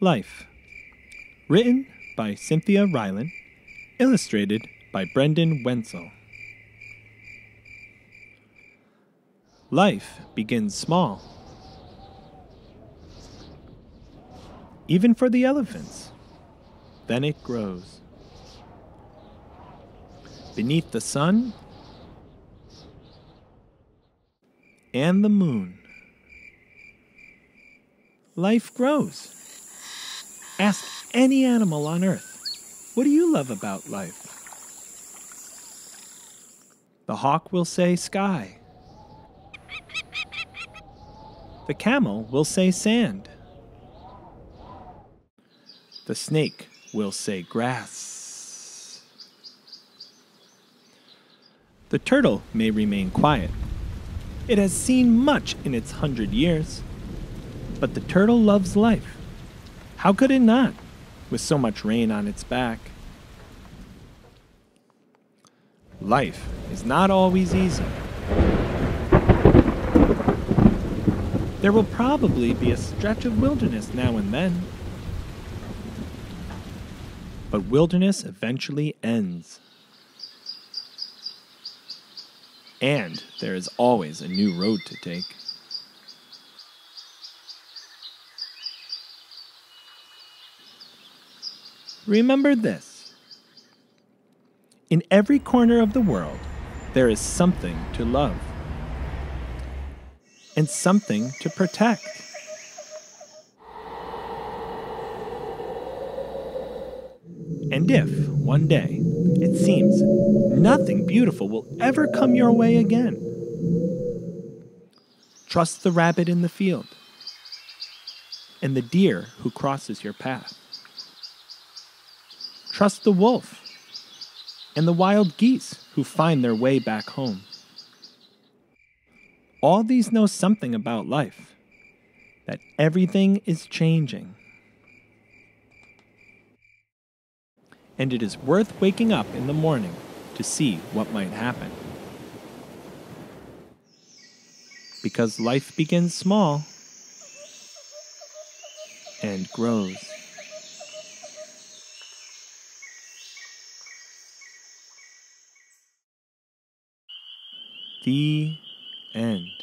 Life. Written by Cynthia Rylant. Illustrated by Brendan Wenzel. Life begins small. Even for the elephants. Then it grows. Beneath the sun and the moon. Life grows. Ask any animal on earth, what do you love about life? The hawk will say sky. The camel will say sand. The snake will say grass. The turtle may remain quiet. It has seen much in its hundred years. But the turtle loves life. How could it not, with so much rain on its back? Life is not always easy. There will probably be a stretch of wilderness now and then. But wilderness eventually ends. And there is always a new road to take. Remember this in every corner of the world, there is something to love and something to protect. And if, one day, it seems nothing beautiful will ever come your way again, trust the rabbit in the field and the deer who crosses your path. Trust the wolf and the wild geese who find their way back home. All these know something about life that everything is changing. And it is worth waking up in the morning to see what might happen. Because life begins small and grows. The end.